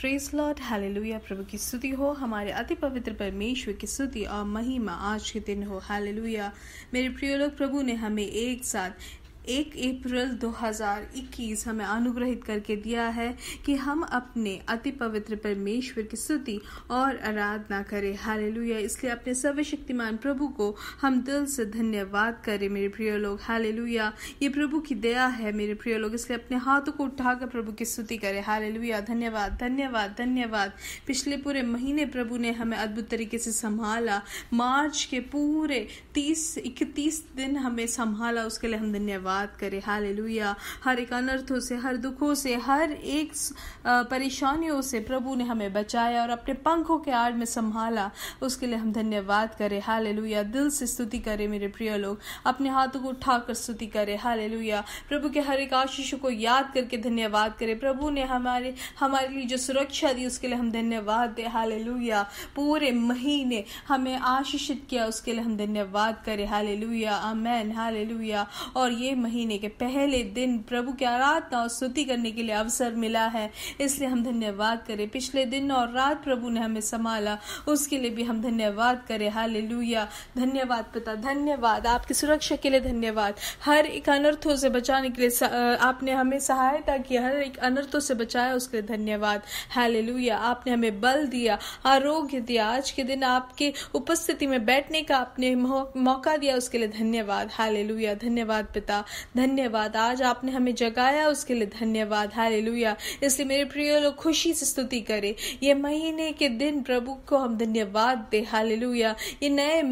Press Lord hallelujah प्रभु की स्तुति हो। हमारे अति पवित्र परमेश्वर की स्तुति और महिमा आज के दिन हो। हालेलुया मेरे प्रिय लोग, प्रभु ने हमें एक साथ एक अप्रैल 2021 हमें अनुग्रहित करके दिया है कि हम अपने अति पवित्र परमेश्वर की स्तुति और आराधना करें। हालेलुया। इसलिए अपने सर्वशक्तिमान प्रभु को हम दिल से धन्यवाद करें, मेरे प्रिय लोग। हालेलुया। ये प्रभु की दया है, मेरे प्रिय लोग। इसलिए अपने हाथों को उठाकर प्रभु की स्तुति करें। हालेलुया। धन्यवाद धन्यवाद धन्यवाद। पिछले पूरे महीने प्रभु ने हमें अद्भुत तरीके से संभाला। मार्च के पूरे तीस, इकतीस दिन हमें संभाला। उसके लिए हम धन्यवाद धन्यवाद करें। हालेलुया। हर एक अनर्थों से, हर दुखों से, हर एक परेशानियों से प्रभु ने हमें बचाया और अपने पंखों के आड़ में संभाला। उसके लिए हम धन्यवाद करें। हालेलुया। दिल से स्तुति करें मेरे प्रिय लोग। अपने हाथों को उठाकर स्तुति करें। हालेलुया। प्रभु के हर एक आशीष को याद करके धन्यवाद करें। प्रभु ने हमारे हमारे लिए जो सुरक्षा दी, उसके लिए हम धन्यवाद दे। हालेलुया। पूरे महीने हमें आशीषित किया, उसके लिए हम धन्यवाद करें। हालेलुया। Amen hallelujah. और ये महीने के पहले दिन प्रभु की आराधना और स्तुति करने के लिए अवसर मिला है। इसलिए हम धन्यवाद करें। पिछले दिन और रात प्रभु ने हमें संभाला। उसके लिए भी हम धन्यवाद करें। हाले धन्यवाद पिता, धन्यवाद। आपकी सुरक्षा के लिए धन्यवाद। हर एक अनर्थों से बचाने के लिए आपने हमें सहायता की। हर एक अनर्थों से बचाया, उसके लिए धन्यवाद। हाले आपने हमें बल दिया, आरोग्य दिया। आज के दिन आपके उपस्थिति में बैठने का आपने मौका दिया, उसके लिए धन्यवाद। हाले धन्यवाद पिता। धन्यवाद। आज आपने हमें जगाया, उसके लिए धन्यवाद। हालेलुया। इसलिए मेरे प्रिय लोग, खुशी से स्तुति करें। ये महीने के दिन प्रभु को हम धन्यवाद दे। हालेलुया। ये नए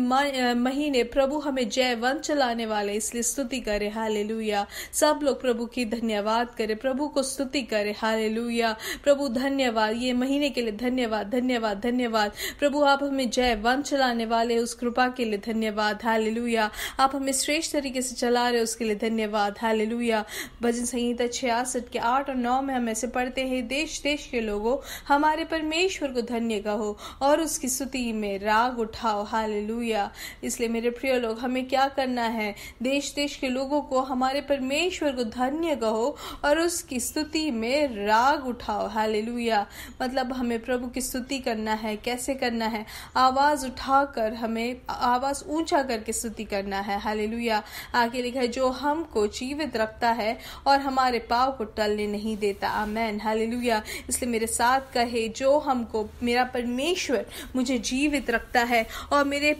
महीने प्रभु हमें जयवंत चलाने वाले, इसलिए स्तुति करे। हालेलुया। सब लोग प्रभु की धन्यवाद करें। प्रभु को स्तुति करे। हालेलुया। प्रभु धन्यवाद। ये महीने के लिए धन्यवाद धन्यवाद धन्यवाद। प्रभु आप हमें जयवंत चलाने वाले, उस कृपा के लिए धन्यवाद। हालेलुया। आप हमें श्रेष्ठ तरीके से चला रहे उसके लिए धन्यवाद। हालेलुया। भजन संहिता छियासठ के आठ और नौ में हम ऐसे पढ़ते हैं, देश देश के लोगों, हमारे परमेश्वर को धन्य कहो और उसकी स्तुति में राग उठाओ। हालेलुया। इसलिए मेरे प्रिय लोग, हमें क्या करना है? देश देश के लोगों को हमारे परमेश्वर को धन्य कहो और उसकी स्तुति में राग उठाओ। हालेलुया। मतलब हमें प्रभु की स्तुति करना है। कैसे करना है? आवाज़ उठाकर हमें, आवाज़ ऊँचा करके स्तुति करना है। हालेलुया। आगे लिखा है, जो हम हमको जीवित रखता है और हमारे पाव को टलने नहीं देता। आमैन। हालेलुया। इसलिए मेरे साथ कहे, जो हमको, मेरा परमेश्वर मुझे जीवित रखता है और मेरे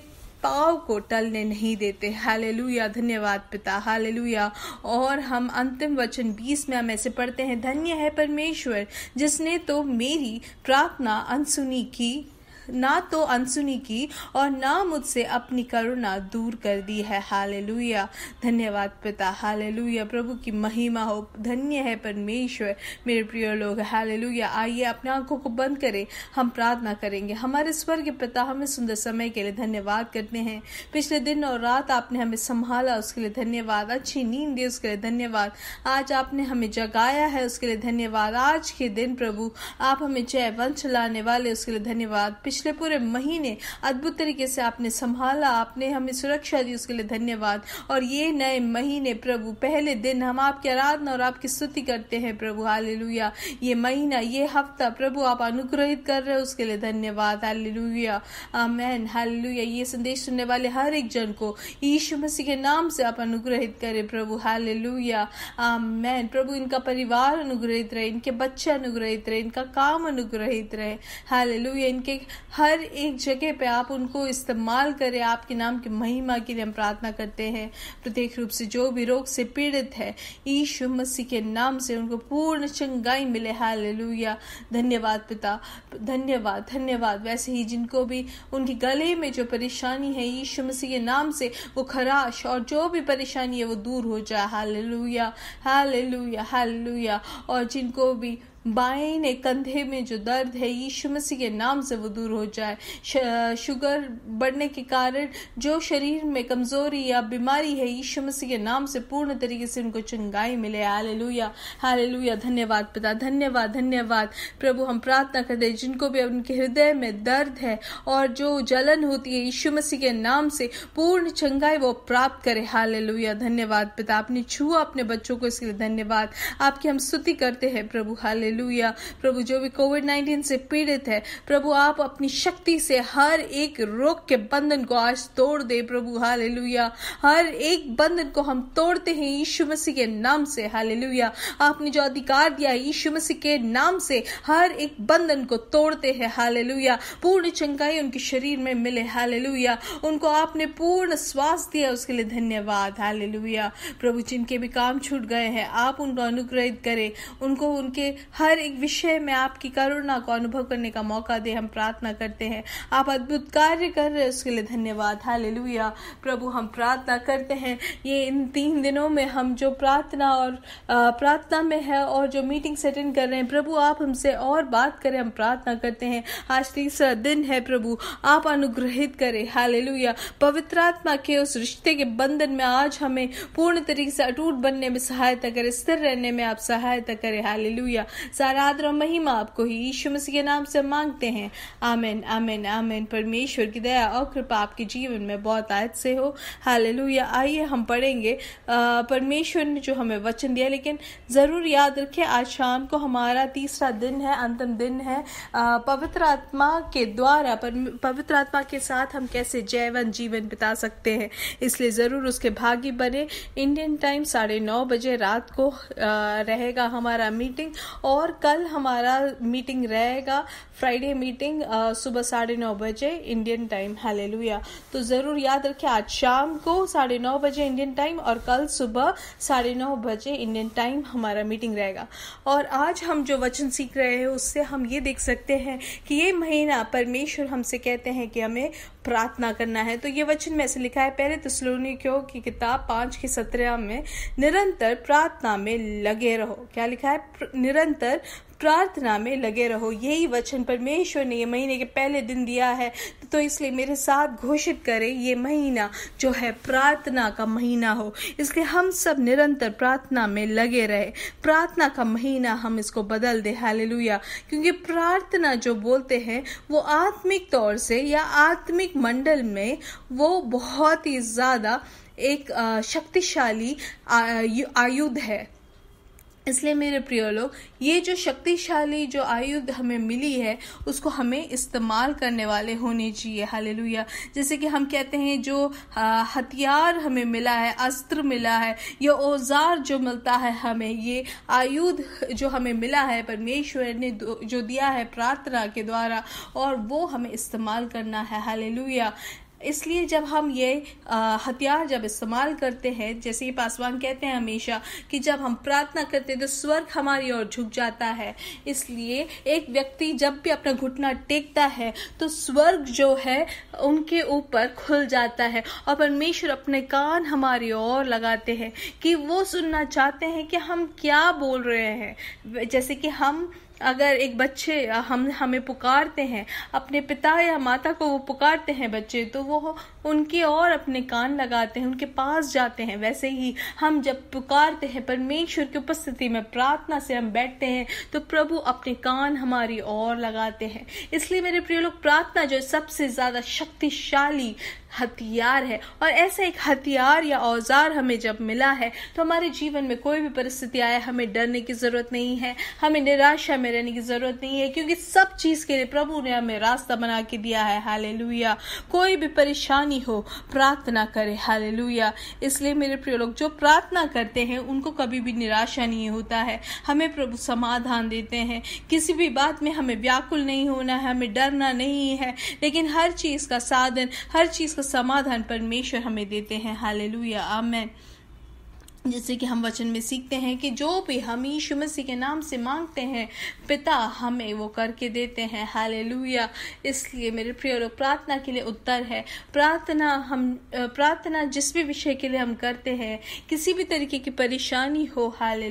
पाव को टलने नहीं देते। हालेलुया। धन्यवाद पिता। हालेलुया। और हम अंतिम वचन बीस में हम ऐसे पढ़ते हैं, धन्य है परमेश्वर जिसने तो मेरी प्रार्थना अनसुनी की ना तो अनसुनी की और ना मुझसे अपनी करुणा दूर कर दी है। हालेलुया। धन्यवाद पिता। हालेलुया। प्रभु की महिमा हो। धन्य है परमेश्वर, मेरे प्रिय लोग। हालेलुया। आइए अपने आँखों को बंद करें। हम प्रार्थना करेंगे। हमारे स्वर्ग पिता हमें सुंदर समय के लिए धन्यवाद करते हैं। पिछले दिन और रात आपने हमें संभाला, उसके लिए धन्यवाद। अच्छी नींद दी, उसके लिए धन्यवाद। आज आपने हमें जगाया है, उसके लिए धन्यवाद। आज के दिन प्रभु, आप हमें जय वंश चलाने वाले, उसके लिए धन्यवाद। पिछले पूरे महीने अद्भुत तरीके से आपने संभाला, आपने हमें सुरक्षा दी, उसके लिए धन्यवाद। और ये नए महीने, प्रभु, पहले दिन हम आपकी आराधना और आपकी स्तुति करते हैं, प्रभु। हालेलुया। ये महीना, ये हफ़्ता, प्रभु, आप अनुग्रहित कर रहे हो, उसके लिए धन्यवाद। हालेलुया। आमेन। हालेलुया। ये संदेश सुनने वाले हर एक जन को यीशु मसीह के नाम से आप अनुग्रहित करें, प्रभु। हालेलुया। आमेन। प्रभु, इनका परिवार अनुग्रहित रहे, इनके बच्चे अनुग्रहित रहे, इनका काम अनुग्रहित रहे। हालेलुया। इनके हर एक जगह पे आप उनको इस्तेमाल करें, आपके नाम की महिमा के लिए हम प्रार्थना करते हैं। प्रत्येक रूप से जो भी रोग से पीड़ित है ईशु मसीह के नाम से उनको पूर्ण चंगाई मिले। हालेलुया। धन्यवाद पिता। धन्यवाद धन्यवाद। वैसे ही जिनको भी उनके गले में जो परेशानी है ईशु मसीह के नाम से वो खराश और जो भी परेशानी है वो दूर हो जाए। Hallelujah hallelujah hallelujah. और जिनको भी बाएँ ने कंधे में जो दर्द है, यीशु मसीह के नाम से वो दूर हो जाए। शुगर बढ़ने के कारण जो शरीर में कमज़ोरी या बीमारी है, यीशु मसीह के नाम से पूर्ण तरीके से उनको चंगाई मिले। हालेलुया। हालेलुया। धन्यवाद पिता, धन्यवाद धन्यवाद। प्रभु, हम प्रार्थना करते हैं, जिनको भी उनके हृदय में दर्द है और जो जलन होती है, यीशु मसीह के नाम से पूर्ण चंगाई वो प्राप्त करे। हालेलुया। धन्यवाद पिता, आपने छुआ अपने बच्चों को, इसके लिए धन्यवाद। आपकी हम स्तुति करते हैं प्रभु। हाले हालेलुया प्रभु, जो भी कोविड नाइन्टीन से पीड़ित है, प्रभु, आप अपनी शक्ति से हर एक रोग के बंधन को आज तोड़ दे, प्रभु। हालेलुया हर एक बंधन को हम तोड़ते हैं यीशु मसीह के नाम से। हालेलुया आपने जो अधिकार दिया यीशु मसीह के नाम से, हर एक बंधन को तोड़ते हैं। हालेलुया पूर्ण चंगाई उनके शरीर में मिले। हालेलुया उनको आपने पूर्ण स्वास्थ्य दिया, उसके लिए धन्यवाद। हालेलुया प्रभु, जिनके भी काम छूट गए हैं, आप उनको अनुग्रहित करें। उनको उनके हर एक विषय में आपकी करुणा को अनुभव करने का मौका दे, हम प्रार्थना करते हैं। आप अद्भुत कार्य कर रहे हैं, उसके लिए धन्यवाद। हालेलुया। प्रभु, हम प्रार्थना करते हैं। ये इन तीन दिनों में हम जो प्रार्थना और प्रार्थना में है और जो मीटिंग अटेंड कर रहे हैं, प्रभु, आप हमसे और बात करें, हम प्रार्थना करते हैं। आज तीसरा दिन है, प्रभु, आप अनुग्रहित करें। हालेलुया। पवित्र आत्मा के उस रिश्ते के बंधन में आज हमें पूर्ण तरीके से अटूट बनने में सहायता करें, स्थिर रहने में आप सहायता करें। हालेलुया। सारा आदर और महिमा आपको ही यीशु मसीह के नाम से मांगते हैं। आमेन आमेन आमेन। परमेश्वर की दया और कृपा आपके जीवन में बहुत आयत से हो। हालेलुया। आइए हम पढ़ेंगे। परमेश्वर ने जो हमें वचन दिया, लेकिन ज़रूर याद रखें, आज शाम को हमारा तीसरा दिन है, अंतिम दिन है। पवित्र आत्मा के द्वारा पवित्र आत्मा के साथ हम कैसे जैवन जीवन बिता सकते हैं, इसलिए ज़रूर उसके भागी बने। इंडियन टाइम साढ़े नौ बजे रात को रहेगा हमारा मीटिंग, और कल हमारा मीटिंग रहेगा। फ्राइडे मीटिंग सुबह साढ़े नौ बजे इंडियन टाइम हालेलुया तो ज़रूर याद रखें, आज शाम को साढ़े नौ बजे इंडियन टाइम और कल सुबह साढ़े नौ बजे इंडियन टाइम हमारा मीटिंग रहेगा। और आज हम जो वचन सीख रहे हैं, उससे हम ये देख सकते हैं कि ये महीना परमेश्वर हमसे कहते हैं कि हमें प्रार्थना करना है। तो ये वचन में ऐसे लिखा है, पहले तस्लोनी क्यों की किताब पाँच की सत्रह में, निरंतर प्रार्थना में लगे रहो। क्या लिखा है? निरंतर प्रार्थना में लगे रहो। यही वचन परमेश्वर ने ये महीने के पहले दिन दिया है। तो इसलिए मेरे साथ घोषित करें, ये महीना जो है प्रार्थना का महीना हो। इसलिए हम सब निरंतर प्रार्थना में लगे रहे। प्रार्थना का महीना हम इसको बदल दे। हालेलुया। क्योंकि प्रार्थना जो बोलते हैं, वो आत्मिक तौर से या आत्मिक मंडल में वो बहुत ही ज़्यादा एक शक्तिशाली आयुध है। इसलिए मेरे प्रिय लोग, ये जो शक्तिशाली जो आयुध हमें मिली है, उसको हमें इस्तेमाल करने वाले होने चाहिए। हालेलुया। जैसे कि हम कहते हैं, जो हथियार हमें मिला है, अस्त्र मिला है, ये औज़ार जो मिलता है हमें, ये आयुध जो हमें मिला है, परमेश्वर ने जो दिया है प्रार्थना के द्वारा, और वो हमें इस्तेमाल करना है। हालेलुया। इसलिए जब हम ये हथियार जब इस्तेमाल करते हैं, जैसे ये पासवान कहते हैं हमेशा कि जब हम प्रार्थना करते हैं तो स्वर्ग हमारी ओर झुक जाता है। इसलिए एक व्यक्ति जब भी अपना घुटना टेकता है तो स्वर्ग जो है, उनके ऊपर खुल जाता है और परमेश्वर अपने कान हमारी ओर लगाते हैं कि वो सुनना चाहते हैं कि हम क्या बोल रहे हैं। जैसे कि हम अगर एक बच्चे हम, हमें पुकारते हैं, अपने पिता या माता को वो पुकारते हैं बच्चे तो वो उनके और अपने कान लगाते हैं, उनके पास जाते हैं। वैसे ही हम जब पुकारते हैं, परमेश्वर की उपस्थिति में प्रार्थना से हम बैठते हैं तो प्रभु अपने कान हमारी और लगाते हैं। इसलिए मेरे प्रिय लोग, प्रार्थना जो सबसे ज़्यादा शक्तिशाली हथियार है। और ऐसा एक हथियार या औज़ार हमें जब मिला है तो हमारे जीवन में कोई भी परिस्थिति आए, हमें डरने की ज़रूरत नहीं है, हमें निराशा में रहने की ज़रूरत नहीं है, क्योंकि सब चीज़ के लिए प्रभु ने हमें रास्ता बना के दिया है। हाले कोई भी परेशानी हो, प्रार्थना करे। हाले इसलिए मेरे प्रिय लोग, जो प्रार्थना करते हैं, उनको कभी भी निराशा नहीं होता है। हमें प्रभु समाधान देते हैं। किसी भी बात में हमें व्याकुल नहीं होना है, हमें डरना नहीं है, लेकिन हर चीज़ का साधन, हर चीज़ का समाधान परमेश्वर हमें देते हैं। हाल लुया आमेन। जैसे कि हम वचन में सीखते हैं कि जो भी हम यीशु मसीह के नाम से मांगते हैं, पिता हमें वो करके देते हैं। हाले इसलिए मेरे प्रिय लोग, प्रार्थना के लिए उत्तर है। प्रार्थना हम प्रार्थना जिस भी विषय के लिए हम करते हैं, किसी भी तरीके की परेशानी हो हाले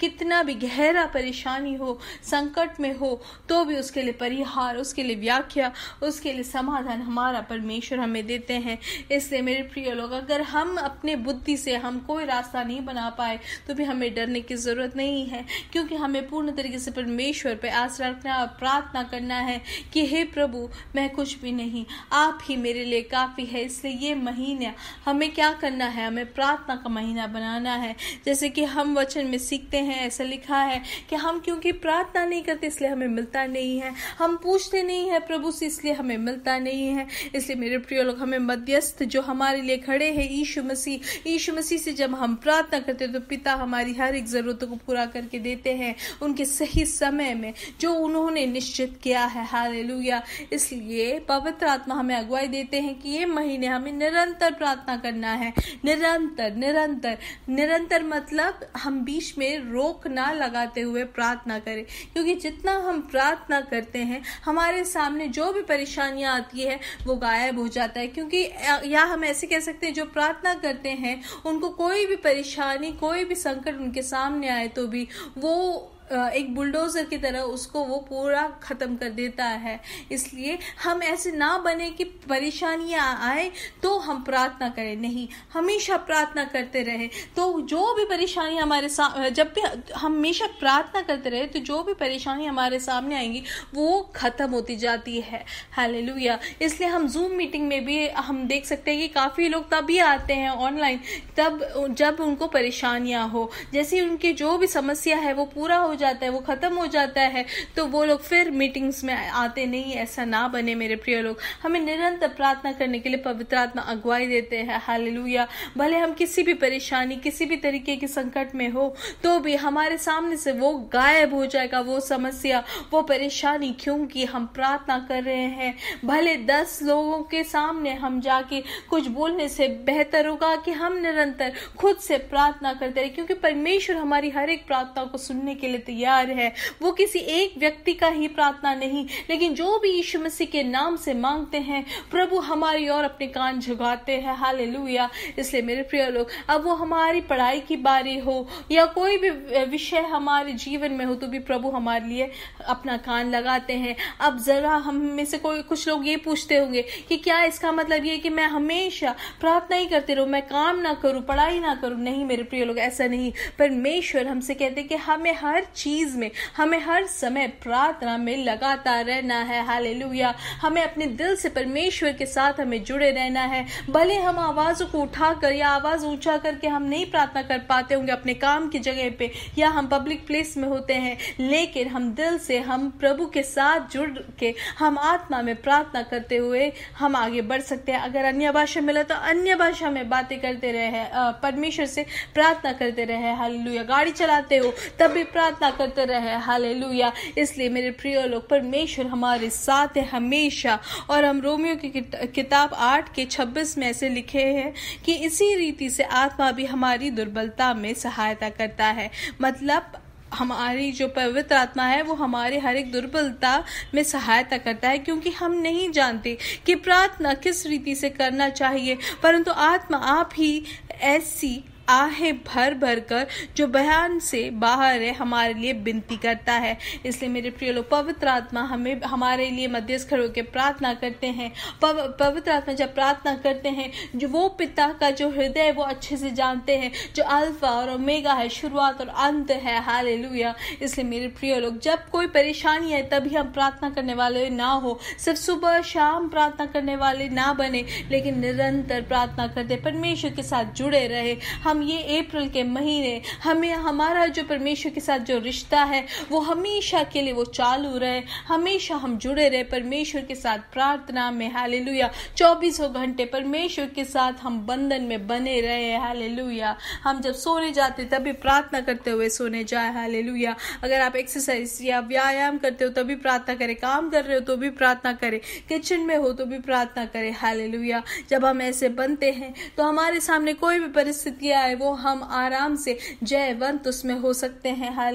कितना भी गहरा परेशानी हो, संकट में हो तो भी उसके लिए परिहार, उसके लिए व्याख्या, उसके लिए समाधान हमारा परमेश्वर हमें देते हैं। इसलिए मेरे प्रिय लोग, अगर हम अपने बुद्धि से, हम कोई रास्ता नहीं बना पाए तो भी हमें डरने की ज़रूरत नहीं है। क्योंकि हमें पूर्ण तरीके से परमेश्वर पर आश्रा रखना और प्रार्थना करना है कि, हे प्रभु, मैं कुछ भी नहीं, आप ही मेरे लिए काफ़ी है, इसलिए ये महीना हमें क्या करना है? हमें प्रार्थना का महीना बनाना है। जैसे कि हम वचन में सीखते हैं, ऐसा लिखा है कि हम क्योंकि प्रार्थना नहीं करते, इसलिए हमें मिलता नहीं है। हम पूछते नहीं है, प्रभु, से इसलिए हमें मिलता नहीं है। इसलिए मेरे प्रिय लोग, हमें मध्यस्थ जो हमारे लिए खड़े हैं, यीशु मसीह यीशु मसीह से जब हम प्रार्थना करते तो पिता हमारी हर एक जरूरतों को पूरा करके देते हैं उनके सही समय में, जो उन्होंने निश्चित किया है। हाल इसलिए पवित्र आत्मा हमें अगुवाई देते हैं कि ये महीने हमें निरंतर प्रार्थना करना है। निरंतर निरंतर निरंतर मतलब हम बीच में रोक ना लगाते हुए प्रार्थना करें, क्योंकि जितना हम प्रार्थना करते हैं, हमारे सामने जो भी परेशानियाँ आती है, वो गायब हो जाता है, क्योंकि या हम ऐसे कह सकते हैं, जो प्रार्थना करते हैं, उनको कोई भी परेशानी कोई भी संकट उनके सामने आए तो भी वो एक बुलडोजर की तरह उसको वो पूरा खत्म कर देता है। इसलिए हम ऐसे ना बने कि परेशानियाँ आए तो हम प्रार्थना करें। नहीं, हमेशा प्रार्थना करते रहे। तो जो भी परेशानी हमारे सामने जब भी हम हमेशा प्रार्थना करते रहे तो जो भी परेशानी हमारे सामने आएँगी, वो खत्म होती जाती है। हालेलुया। इसलिए हम जूम मीटिंग में भी हम देख सकते हैं कि काफ़ी लोग तभी आते हैं ऑनलाइन तब जब उनको परेशानियाँ हो। जैसे उनकी जो भी समस्या है, वो पूरा हो जाता है, वो खत्म हो जाता है तो वो लोग फिर मीटिंग्स में आते नहीं ऐसा ना बने मेरे प्रिय लोग। हमें निरंतर प्रार्थना करने के लिए पवित्र आत्मा अगुवाई देते हैं। हाल भले हम किसी भी परेशानी, किसी भी तरीके के संकट में हो तो भी हमारे सामने से वो गायब हो जाएगा, वो समस्या, वो परेशानी, क्योंकि हम प्रार्थना कर रहे हैं। भले दस लोगों के सामने हम जाके कुछ बोलने से बेहतर होगा कि हम निरंतर खुद से प्रार्थना करते रहे, क्योंकि परमेश्वर हमारी हर एक प्रार्थना को सुनने के लिए तैयार है। वो किसी एक व्यक्ति का ही प्रार्थना नहीं, लेकिन जो भी यीशु मसीह के नाम से मांगते हैं, प्रभु हमारी और अपने कान झुकाते हैं। हाल इसलिए मेरे प्रिय लोग, अब वो हमारी पढ़ाई की बारी हो, या कोई भी विषय हमारे जीवन में हो तो भी प्रभु हमारे लिए अपना कान लगाते हैं। अब जरा हम में से कोई, कुछ लोग ये पूछते होंगे कि क्या इसका मतलब ये कि मैं हमेशा प्रार्थना ही करते रहूँ, मैं काम ना करूँ, पढ़ाई ना करूँ? नहीं मेरे प्रिय लोग, ऐसा नहीं। परमेश्वर हमसे कहते कि हमें हर चीज़ में हमें हर समय प्रार्थना में लगातार रहना है। हाल हमें अपने दिल से परमेश्वर के साथ हमें जुड़े रहना है। भले हम आवाजों को उठाकर या आवाज़ ऊँचा करके हम नहीं प्रार्थना कर पाते होंगे अपने काम की जगह पे या हम पब्लिक प्लेस में होते हैं, लेकिन हम दिल से, हम प्रभु के साथ जुड़ के हम आत्मा में प्रार्थना करते हुए हम आगे बढ़ सकते हैं। अगर अन्य भाषा मिला तो अन्य भाषा में बातें करते रहे परमेश्वर से प्रार्थना करते रहे हाल गाड़ी चलाते हो तब भी प्रार्थना करते रहे। हाल इसलिए मेरे प्रिय लोग, परमेश्वर हमारे साथ है हमेशा। और हम रोमियो की किताब आठ के छब्बीस में ऐसे लिखे हैं कि इसी रीति से आत्मा भी हमारी दुर्बलता में सहायता करता है। मतलब हमारी जो पवित्र आत्मा है, वो हमारे हर एक दुर्बलता में सहायता करता है, क्योंकि हम नहीं जानते कि प्रार्थना किस रीति से करना चाहिए। परंतु आत्मा आप ही ऐसी आहे भर भर कर जो बयान से बाहर है हमारे लिए विनती करता है। इसलिए मेरे प्रिय लोग पवित्र आत्मा हमें हमारे लिए मध्यस्थ खड़े होकर प्रार्थना करते हैं। पव, पवित्र आत्मा जब प्रार्थना करते हैं जो वो पिता का जो हृदय है वो अच्छे से जानते हैं जो अल्फ़ा और ओमेगा है शुरुआत और अंत है। हाल इसलिए मेरे प्रिय लोग जब कोई परेशानी है तभी हम प्रार्थना करने वाले ना हो। सिर्फ़ सुबह शाम प्रार्थना करने वाले ना बने लेकिन निरंतर प्रार्थना करते परमेश्वर के साथ जुड़े रहे। हम हम ये अप्रैल के महीने, हमें, हमारा जो परमेश्वर के साथ जो रिश्ता है, वो हमेशा के लिए वो चालू रहे। हमेशा हम जुड़े रहे परमेश्वर के साथ प्रार्थना में। हालेलुया। चौबीसों घंटे परमेश्वर के साथ हम बंधन में बने रहे। हालेलुया। हम जब सोने जाते, तभी प्रार्थना करते हुए सोने जाए। हालेलुया। अगर आप एक्सरसाइज या व्यायाम करते हो, तभी प्रार्थना करें। काम कर रहे हो तो भी प्रार्थना करें। किचन में हो तो भी प्रार्थना करें। हालेलुया। जब हम ऐसे बनते हैं तो हमारे सामने कोई भी परिस्थितियाँ है वो हम आराम से जयवंत उसमें हो सकते हैं। हाल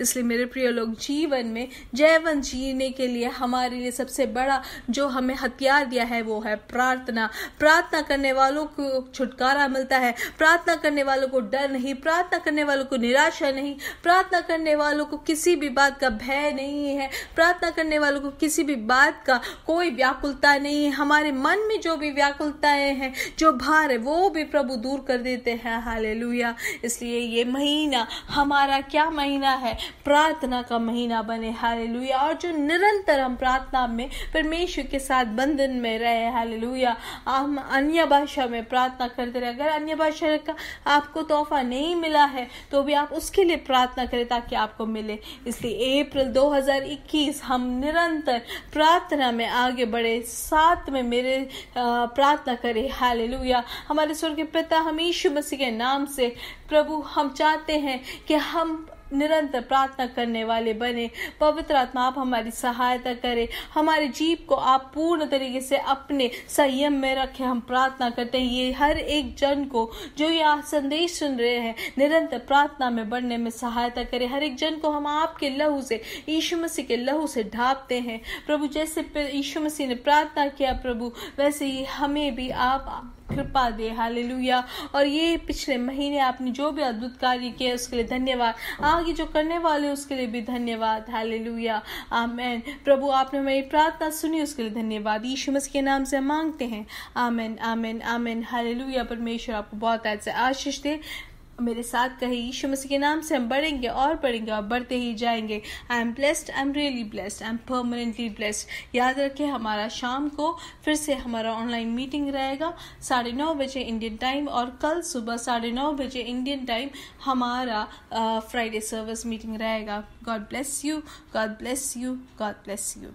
इसलिए मेरे प्रिय लोग, जीवन में जयवंत जीने के लिए हमारे लिए सबसे बड़ा जो हमें हथियार दिया है, वो है प्रार्थना। प्रार्थना करने वालों को छुटकारा मिलता है। प्रार्थना करने वालों को डर नहीं, प्रार्थना करने वालों को निराशा नहीं, प्रार्थना करने वालों को किसी भी बात का भय नहीं है। प्रार्थना करने वालों को किसी भी बात का कोई व्याकुलता नहीं है। हमारे मन में जो भी व्याकुलताएँ हैं, जो भार है, वो भी प्रभु दूर कर देते हैं। हैं, हालेलुया। इसलिए ये महीना, हमारा क्या महीना है? प्रार्थना का महीना बने, हालेलुया। और जो निरंतर हम प्रार्थना में, परमेश्वर के साथ बंधन में रहे, हालेलुया। हम अन्य भाषा में प्रार्थना करते रहे। अगर अन्य भाषा का आपको तोहफा नहीं मिला है तो भी आप उसके लिए प्रार्थना करें ताकि आपको मिले। इसलिए अप्रैल 2021 हम निरंतर प्रार्थना में आगे बढ़े, साथ में मेरे प्रार्थना करें, हालेलुया। हमारे स्वर्ग के पिता, हम यीशु मसीह के नाम से, प्रभु, हम चाहते हैं कि हम निरंतर प्रार्थना करने वाले बने। पवित्र आत्मा, आप हमारी सहायता करें। हमारे जीव को आप पूर्ण तरीके से अपने संयम में रखें। हम प्रार्थना करते हैं, ये हर एक जन को जो ये संदेश सुन रहे हैं, निरंतर प्रार्थना में बढ़ने में सहायता करें। हर एक जन को हम आपके लहू से, यीशु मसीह के लहू से ढापते हैं। प्रभु, जैसे यीशु मसीह ने प्रार्थना किया, प्रभु, वैसे ही हमें भी आप कृपा दे। हालेलुया। और ये पिछले महीने आपने जो भी अद्भुत कार्य किया, उसके लिए धन्यवाद। आगे जो करने वाले उसके लिए भी धन्यवाद। हालेलुया। आमेन। प्रभु, आपने हमारी प्रार्थना सुनी, उसके लिए धन्यवाद। यीशु मसीह के नाम से मांगते हैं। Amen amen amen. हालेलुया। परमेश्वर आपको बहुत ऐसे आशीष दे। मेरे साथ कहे यीशु मसीह के नाम से हम बढ़ेंगे और बढ़ेंगे और बढ़ते ही जाएँगे। I am blessed I am really blessed I am permanently blessed याद रखें, हमारा शाम को फिर से हमारा ऑनलाइन मीटिंग रहेगा। साढ़े नौ बजे इंडियन टाइम और कल सुबह साढ़े नौ बजे इंडियन टाइम हमारा फ्राइडे सर्विस मीटिंग रहेगा। God bless you God bless you God bless you